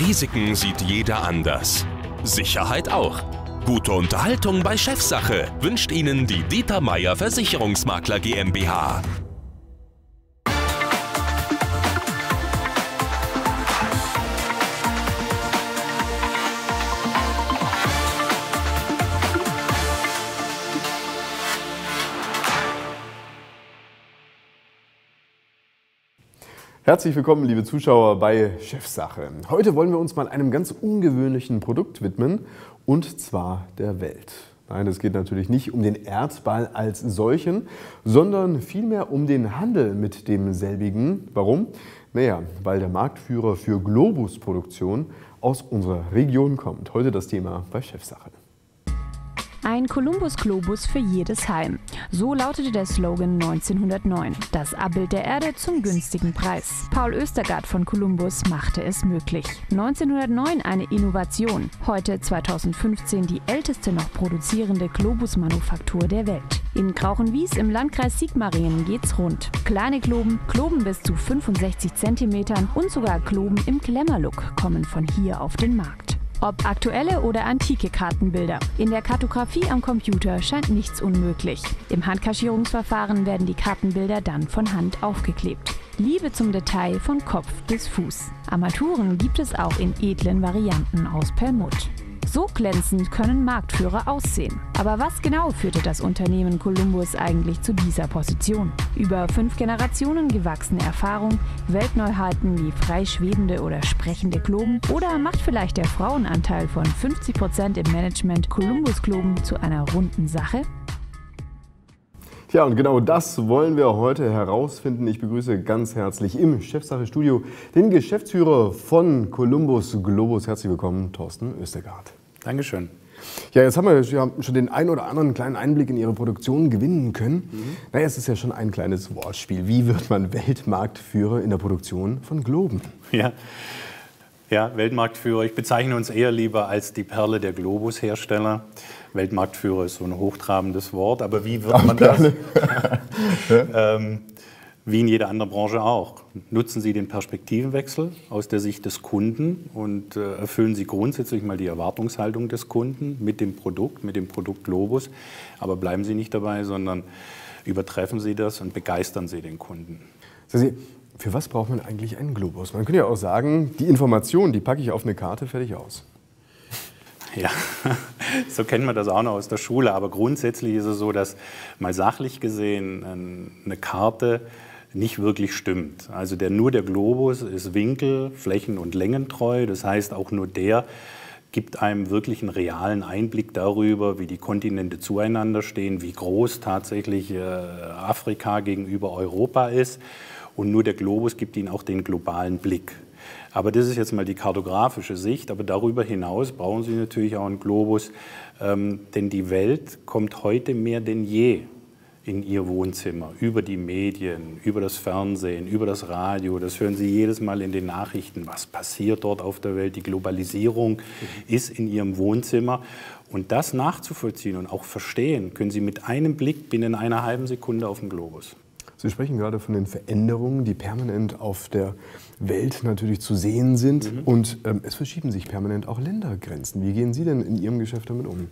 Risiken sieht jeder anders. Sicherheit auch. Gute Unterhaltung bei Chefsache wünscht Ihnen die Dieter Meier Versicherungsmakler GmbH. Herzlich willkommen, liebe Zuschauer, bei Chefsache. Heute wollen wir uns mal einem ganz ungewöhnlichen Produkt widmen, und zwar der Welt. Nein, es geht natürlich nicht um den Erdball als solchen, sondern vielmehr um den Handel mit demselbigen. Warum? Naja, weil der Marktführer für Globusproduktion aus unserer Region kommt. Heute das Thema bei Chefsache. Ein Kolumbus-Globus für jedes Heim. So lautete der Slogan 1909. Das Abbild der Erde zum günstigen Preis. Paul Östergaard von Kolumbus machte es möglich. 1909 eine Innovation. Heute 2015 die älteste noch produzierende Globus-Manufaktur der Welt. In Krauchenwies im Landkreis Sigmaringen geht's rund. Kleine Globen, Globen bis zu 65 cm und sogar Globen im Glamour-Look kommen von hier auf den Markt. Ob aktuelle oder antike Kartenbilder. In der Kartografie am Computer scheint nichts unmöglich. Im Handkaschierungsverfahren werden die Kartenbilder dann von Hand aufgeklebt. Liebe zum Detail von Kopf bis Fuß. Armaturen gibt es auch in edlen Varianten aus Perlmutt. So glänzend können Marktführer aussehen. Aber was genau führte das Unternehmen Columbus eigentlich zu dieser Position? Über fünf Generationen gewachsene Erfahrung, Weltneuheiten wie freischwebende oder sprechende Globen oder macht vielleicht der Frauenanteil von 50 Prozent im Management Columbus-Globen zu einer runden Sache? Tja, und genau das wollen wir heute herausfinden. Ich begrüße ganz herzlich im Chefsache-Studio den Geschäftsführer von Columbus Globus. Herzlich willkommen, Thorsten Östergaard. Dankeschön. Ja, jetzt haben wir ja schon den einen oder anderen kleinen Einblick in Ihre Produktion gewinnen können. Mhm. Naja, es ist ja schon ein kleines Wortspiel. Wie wird man Weltmarktführer in der Produktion von Globen? Ja. Ja, Weltmarktführer. Ich bezeichne uns eher lieber als die Perle der Globushersteller. Weltmarktführer ist so ein hochtrabendes Wort, aber wie wird man das? ähm, wie in jeder anderen Branche auch. Nutzen Sie den Perspektivenwechsel aus der Sicht des Kunden und äh, erfüllen Sie grundsätzlich mal die Erwartungshaltung des Kunden mit dem Produkt, mit dem Produkt Globus. Aber bleiben Sie nicht dabei, sondern übertreffen Sie das und begeistern Sie den Kunden. Sie, für was braucht man eigentlich einen Globus? Man könnte ja auch sagen, die Information, die packe ich auf eine Karte, fertig aus. Ja, so kennt man das auch noch aus der Schule. Aber grundsätzlich ist es so, dass mal sachlich gesehen eine Karte nicht wirklich stimmt. Also der, nur der Globus ist winkel-, flächen- und längentreu. Das heißt, auch nur der gibt einem wirklich einen realen Einblick darüber, wie die Kontinente zueinander stehen, wie groß tatsächlich äh, Afrika gegenüber Europa ist. Und nur der Globus gibt ihnen auch den globalen Blick. Aber das ist jetzt mal die kartografische Sicht. Aber darüber hinaus brauchen Sie natürlich auch einen Globus, ähm, denn die Welt kommt heute mehr denn je in ihr Wohnzimmer, über die Medien, über das Fernsehen, über das Radio. Das hören Sie jedes Mal in den Nachrichten. Was passiert dort auf der Welt? Die Globalisierung mhm. ist in Ihrem Wohnzimmer. Und das nachzuvollziehen und auch verstehen, können Sie mit einem Blick binnen einer halben Sekunde auf den Globus. Sie sprechen gerade von den Veränderungen, die permanent auf der Welt natürlich zu sehen sind. Mhm. Und ähm, es verschieben sich permanent auch Ländergrenzen. Wie gehen Sie denn in Ihrem Geschäft damit um?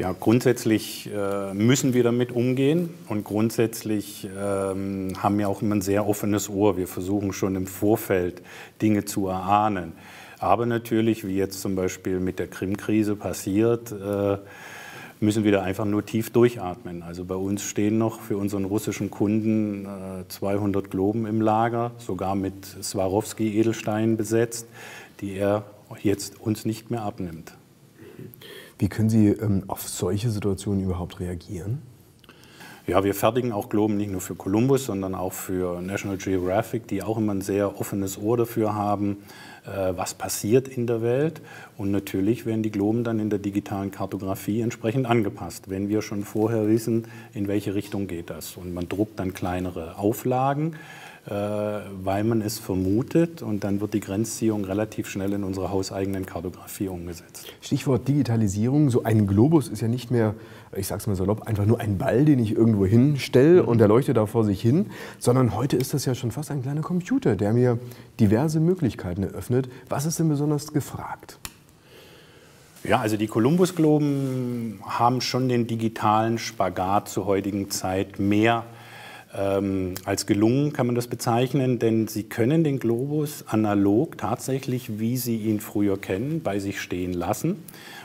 Ja, grundsätzlich äh, müssen wir damit umgehen und grundsätzlich ähm, haben wir auch immer ein sehr offenes Ohr. Wir versuchen schon im Vorfeld Dinge zu erahnen. Aber natürlich, wie jetzt zum Beispiel mit der Krim-Krise passiert, äh, müssen wir da einfach nur tief durchatmen. Also bei uns stehen noch für unseren russischen Kunden äh, 200 Globen im Lager, sogar mit Swarovski-Edelsteinen besetzt, die er jetzt uns nicht mehr abnimmt. Wie können Sie ähm, auf solche Situationen überhaupt reagieren? Ja, wir fertigen auch Globen nicht nur für Columbus, sondern auch für National Geographic, die auch immer ein sehr offenes Ohr dafür haben, äh, was passiert in der Welt. Und natürlich werden die Globen dann in der digitalen Kartografie entsprechend angepasst, wenn wir schon vorher wissen, in welche Richtung geht das. Und man druckt dann kleinere Auflagen weil man es vermutet und dann wird die Grenzziehung relativ schnell in unserer hauseigenen Kartografie umgesetzt. Stichwort Digitalisierung. So ein Globus ist ja nicht mehr, ich sag's mal salopp, einfach nur ein Ball, den ich irgendwo hinstelle und der leuchtet da vor sich hin, sondern heute ist das ja schon fast ein kleiner Computer, der mir diverse Möglichkeiten eröffnet. Was ist denn besonders gefragt? Ja, also die Columbus-Globen haben schon den digitalen Spagat zur heutigen Zeit mehr ähm, als gelungen kann man das bezeichnen, denn sie können den Globus analog tatsächlich, wie sie ihn früher kennen, bei sich stehen lassen.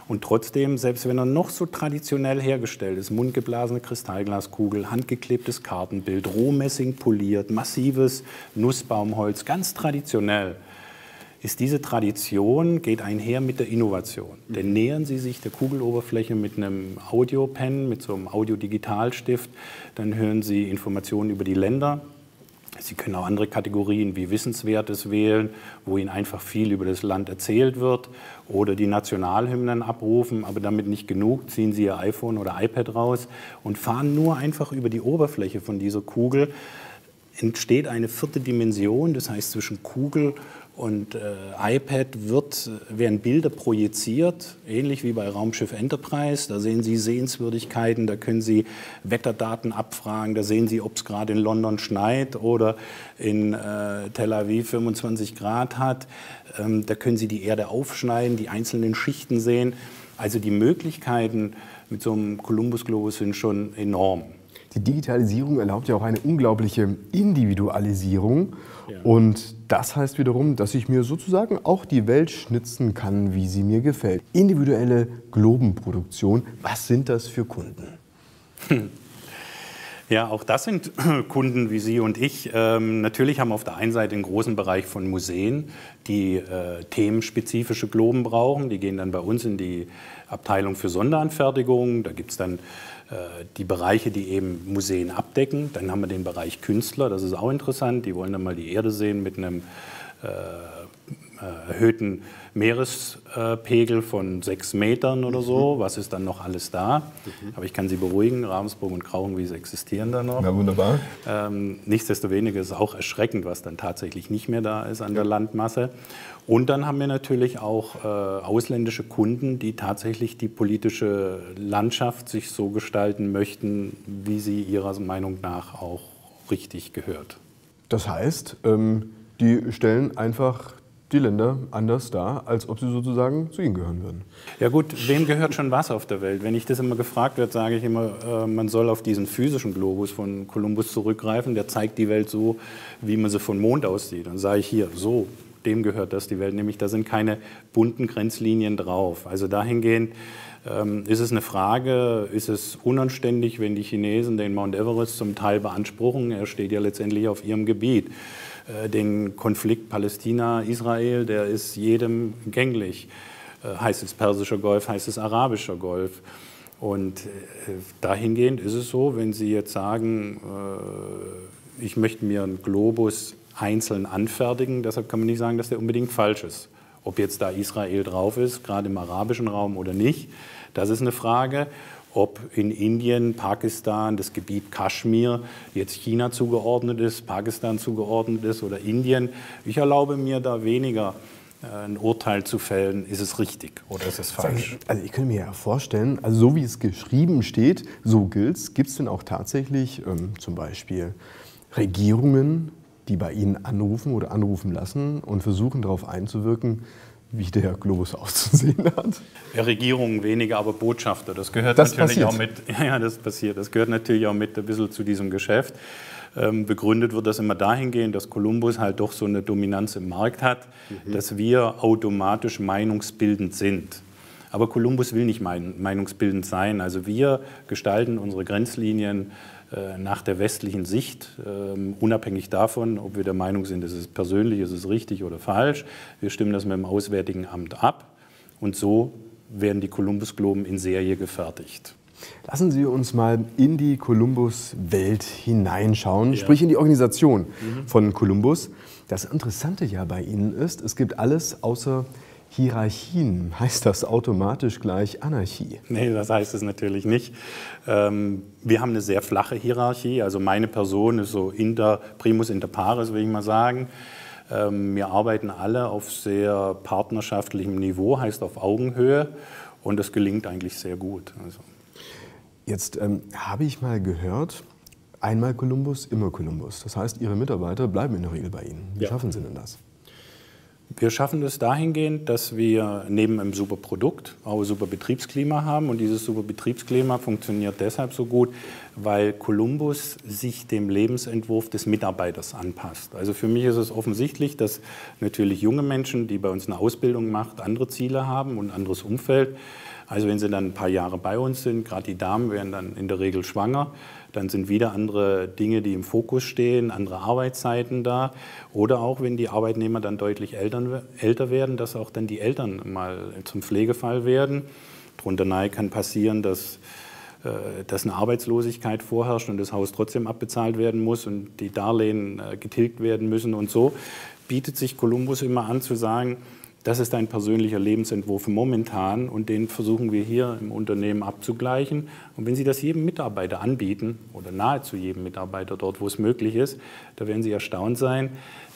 Und trotzdem, selbst wenn er noch so traditionell hergestellt ist, mundgeblasene Kristallglaskugel, handgeklebtes Kartenbild, Rohmessing poliert, massives Nussbaumholz, ganz traditionell, ist diese Tradition, geht einher mit der Innovation. Denn nähern Sie sich der Kugeloberfläche mit einem Audiopen, mit so einem Audiodigitalstift, dann hören Sie Informationen über die Länder. Sie können auch andere Kategorien wie Wissenswertes wählen, wo Ihnen einfach viel über das Land erzählt wird oder die Nationalhymnen abrufen, aber damit nicht genug, ziehen Sie Ihr iPhone oder iPad raus und fahren nur einfach über die Oberfläche von dieser Kugel entsteht eine vierte Dimension, das heißt zwischen Kugel und äh, iPad wird, werden Bilder projiziert, ähnlich wie bei Raumschiff Enterprise. Da sehen Sie Sehenswürdigkeiten, da können Sie Wetterdaten abfragen, da sehen Sie, ob es gerade in London schneit oder in äh, Tel Aviv 25 Grad hat. Ähm, da können Sie die Erde aufschneiden, die einzelnen Schichten sehen. Also die Möglichkeiten mit so einem Columbus-Globus sind schon enorm. Die Digitalisierung erlaubt ja auch eine unglaubliche Individualisierung. Ja. Und das heißt wiederum, dass ich mir sozusagen auch die Welt schnitzen kann, wie sie mir gefällt. Individuelle Globenproduktion, was sind das für Kunden? Hm. Ja, auch das sind Kunden wie Sie und ich. Ähm, natürlich haben wir auf der einen Seite einen großen Bereich von Museen, die äh, themenspezifische Globen brauchen. Die gehen dann bei uns in die Abteilung für Sonderanfertigung. Da gibt es dann die Bereiche, die eben Museen abdecken. Dann haben wir den Bereich Künstler, das ist auch interessant. Die wollen dann mal die Erde sehen mit einem äh, äh, erhöhten Meerespegel von sechs Metern oder so. Mhm. Was ist dann noch alles da? Mhm. Aber ich kann Sie beruhigen, Ravensburg und Krauchenwiese existieren da noch. Na wunderbar. Ähm, nichtsdestoweniger ist es auch erschreckend, was dann tatsächlich nicht mehr da ist an ja. der Landmasse. Und dann haben wir natürlich auch äh, ausländische Kunden, die tatsächlich die politische Landschaft sich so gestalten möchten, wie sie ihrer Meinung nach auch richtig gehört. Das heißt, ähm, die stellen einfach die Länder anders dar, als ob sie sozusagen zu ihnen gehören würden. Ja gut, wem gehört schon was auf der Welt? Wenn ich das immer gefragt wird, sage ich immer, äh, man soll auf diesen physischen Globus von Kolumbus zurückgreifen. Der zeigt die Welt so, wie man sie von Mond aus sieht. Dann sage ich hier, so, dem gehört das die Welt. Nämlich da sind keine bunten Grenzlinien drauf. Also dahingehend ähm, ist es eine Frage, ist es unanständig, wenn die Chinesen den Mount Everest zum Teil beanspruchen? Er steht ja letztendlich auf ihrem Gebiet. Äh, den Konflikt Palästina-Israel, der ist jedem gänglich. Äh, heißt es Persischer Golf, heißt es Arabischer Golf. Und äh, dahingehend ist es so, wenn Sie jetzt sagen, ich möchte mir einen Globus einzeln anfertigen, deshalb kann man nicht sagen, dass der unbedingt falsch ist. Ob jetzt da Israel drauf ist, gerade im arabischen Raum oder nicht, das ist eine Frage ob in Indien, Pakistan, das Gebiet Kaschmir jetzt China zugeordnet ist, Pakistan zugeordnet ist oder Indien. Ich erlaube mir da weniger äh, ein Urteil zu fällen, ist es richtig oder ist es falsch? Also ich könnte mir ja vorstellen, also so wie es geschrieben steht, so gilt es. Gibt es denn auch tatsächlich ähm, zum Beispiel Regierungen, die bei Ihnen anrufen oder anrufen lassen und versuchen darauf einzuwirken, wie der Globus auszusehen hat? Ja, Regierungen weniger, aber Botschafter. Das gehört das natürlich passiert. auch mit. Ja, das passiert. Das gehört natürlich auch mit ein bisschen zu diesem Geschäft. Ähm, begründet wird das immer dahingehend, dass Kolumbus halt doch so eine Dominanz im Markt hat, mhm. dass wir automatisch meinungsbildend sind. Aber Kolumbus will nicht meinungsbildend sein. Also wir gestalten unsere Grenzlinien nach der westlichen Sicht, ähm, unabhängig davon, ob wir der Meinung sind, es ist persönlich, es ist richtig oder falsch. Wir stimmen das mit dem Auswärtigen Amt ab und so werden die Kolumbus-Globen in Serie gefertigt. Lassen Sie uns mal in die Kolumbus-Welt hineinschauen, ja. sprich in die Organisation mhm. von Kolumbus. Das Interessante ja bei Ihnen ist, es gibt alles außer Hierarchien. Heißt das automatisch gleich Anarchie? Nee, das heißt es natürlich nicht. Ähm, wir haben eine sehr flache Hierarchie. Also meine Person ist so inter, primus inter pares, will ich mal sagen. Ähm, wir arbeiten alle auf sehr partnerschaftlichem Niveau, heißt auf Augenhöhe. Und das gelingt eigentlich sehr gut. Also. Jetzt ähm, habe ich mal gehört, einmal Kolumbus, immer Kolumbus. Das heißt, Ihre Mitarbeiter bleiben in der Regel bei Ihnen. Wie ja. schaffen Sie denn das? Wir schaffen es dahingehend, dass wir neben einem super Produkt auch ein super Betriebsklima haben. Und dieses super Betriebsklima funktioniert deshalb so gut, weil Columbus sich dem Lebensentwurf des Mitarbeiters anpasst. Also für mich ist es offensichtlich, dass natürlich junge Menschen, die bei uns eine Ausbildung machen, andere Ziele haben und ein anderes Umfeld. Also wenn sie dann ein paar Jahre bei uns sind, gerade die Damen werden dann in der Regel schwanger, dann sind wieder andere Dinge, die im Fokus stehen, andere Arbeitszeiten da. Oder auch, wenn die Arbeitnehmer dann deutlich älter, werden, dass auch dann die Eltern mal zum Pflegefall werden. Drunter kann passieren, dass äh, dass eine Arbeitslosigkeit vorherrscht und das Haus trotzdem abbezahlt werden muss und die Darlehen äh, getilgt werden müssen und so, bietet sich Kolumbus immer an zu sagen, das ist ein persönlicher Lebensentwurf momentan und den versuchen wir hier im Unternehmen abzugleichen. Und wenn Sie das jedem Mitarbeiter anbieten oder nahezu jedem Mitarbeiter dort, wo es möglich ist, da werden Sie erstaunt sein,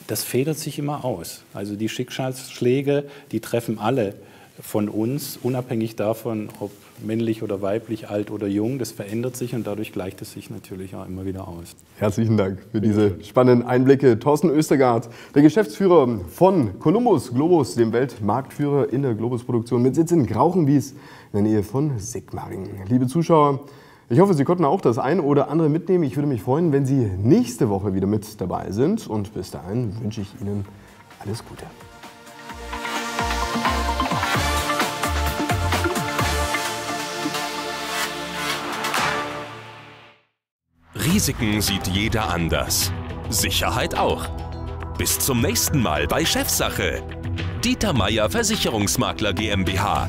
das federt sich immer aus. Also die Schicksalsschläge, die treffen alle von uns, unabhängig davon, ob männlich oder weiblich, alt oder jung. Das verändert sich und dadurch gleicht es sich natürlich auch immer wieder aus. Herzlichen Dank für diese spannenden Einblicke. Thorsten Östergaard, der Geschäftsführer von Columbus Globus, dem Weltmarktführer in der Globusproduktion mit Sitz in Grauchenwies in der Nähe von Sigmaringen. Liebe Zuschauer, ich hoffe, Sie konnten auch das eine oder andere mitnehmen. Ich würde mich freuen, wenn Sie nächste Woche wieder mit dabei sind. Und bis dahin wünsche ich Ihnen alles Gute. Risiken sieht jeder anders. Sicherheit auch. Bis zum nächsten Mal bei Chefsache. Dieter Meier Versicherungsmakler GmbH.